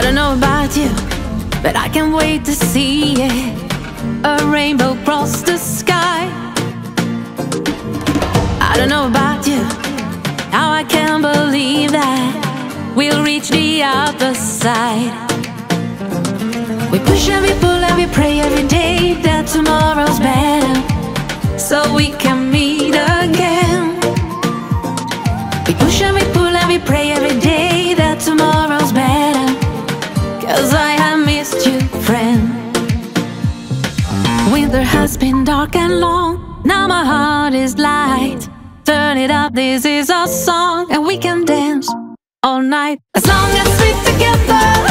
I don't know about you, but I can't wait to see it. A rainbow across the sky. I don't know about you, how I can't believe that we'll reach the other side. We push and we pull and we pray every day that tomorrow's better, so we can meet again. We push and we cause I have missed you, friend. Winter has been dark and long, now my heart is light. Turn it up, this is our song, and we can dance all night. As long as we're together,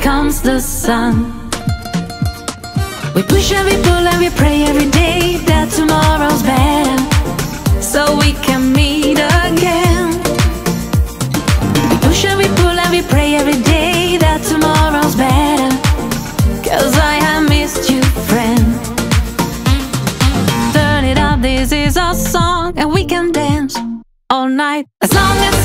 comes the sun. We push and we pull and we pray every day that tomorrow's better, so we can meet again. We push and we pull and we pray every day that tomorrow's better, cause I have missed you, friend. Turn it up, this is our song, and we can dance all night as long as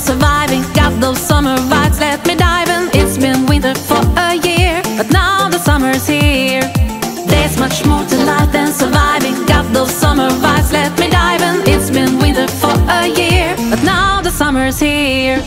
surviving. Got those summer vibes, let me dive in. It's been winter for a year But now the summer's here. There's much more to life than surviving. Got those summer vibes, let me dive in. It's been winter for a year But now the summer's here.